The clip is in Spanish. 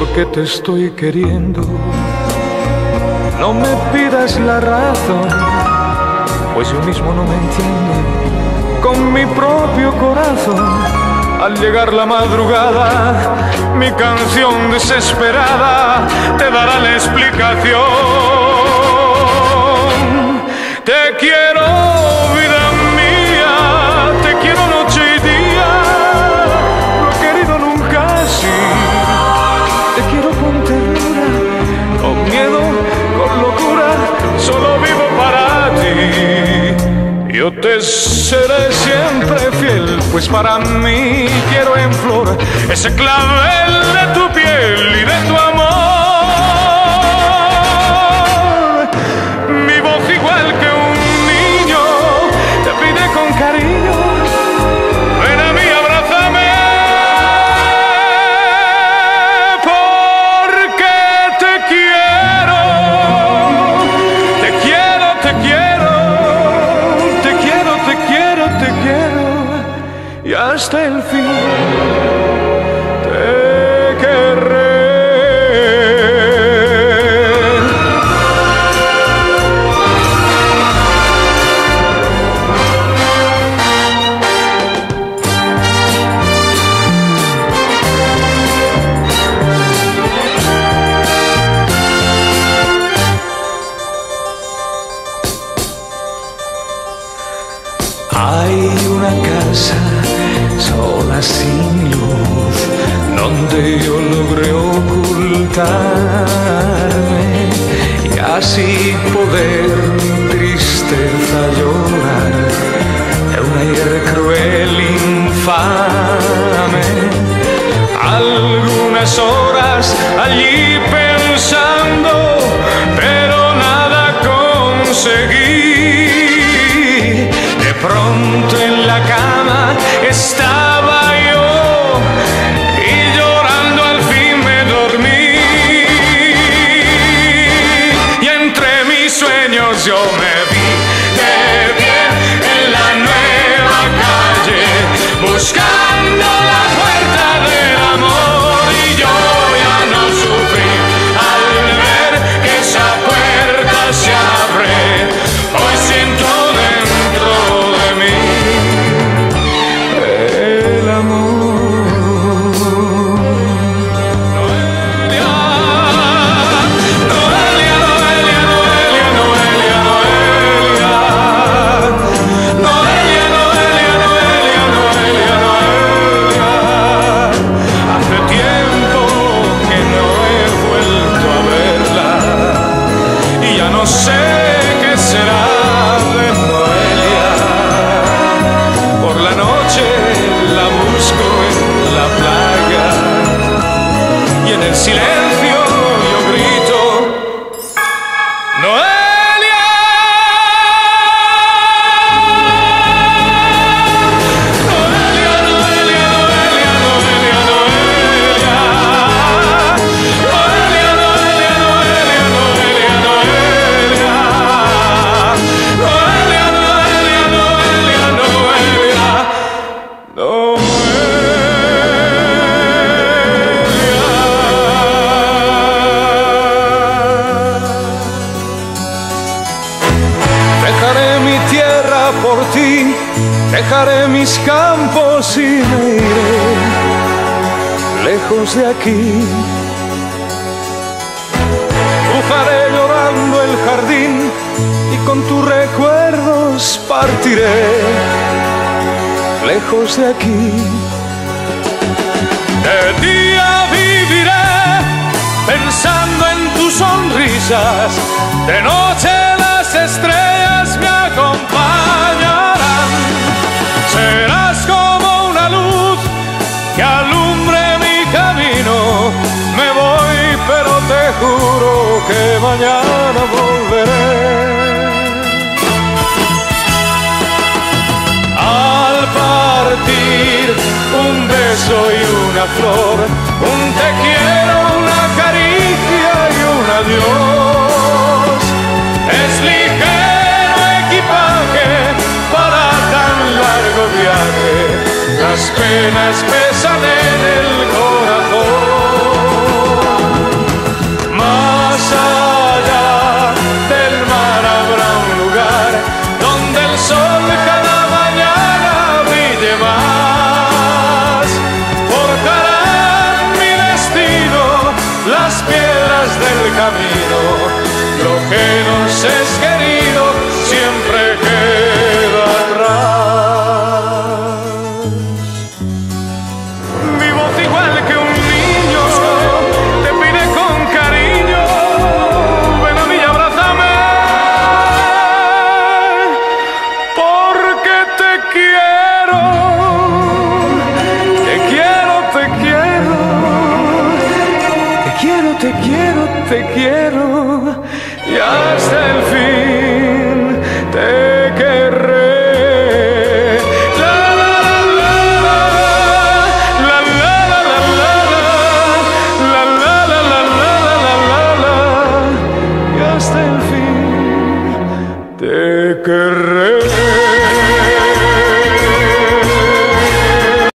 que te estoy queriendo. No me pidas la razón, pues yo mismo no me entiendo. Con mi propio corazón, al llegar la madrugada, mi canción desesperada te dará la explicación. Te quiero, Yo te seré siempre fiel, pues para mí quiero en flor ese clavel de tu piel y de tu Hasta el fin te querré. Hay una casa sola sin luz donde yo logré ocultarme y así poder mi tristeza llorar de un aire cruel infame. Algunas horas allí pensando, pero nada conseguí. De pronto en la cama estaba por ti, dejaré mis campos y me iré lejos de aquí. Cruzaré llorando el jardín y con tus recuerdos partiré lejos de aquí. De día viviré pensando en tus sonrisas, de noche las estrellas acompañarán. Serás como una luz que alumbre mi camino. Me voy, pero te juro que mañana volveré. Al partir un beso y una flor, mis penas pesan en el corazón. Más allá del mar habrá un lugar donde el sol cada mañana brille más. Forjarán mi destino las piedras del camino. Te quiero,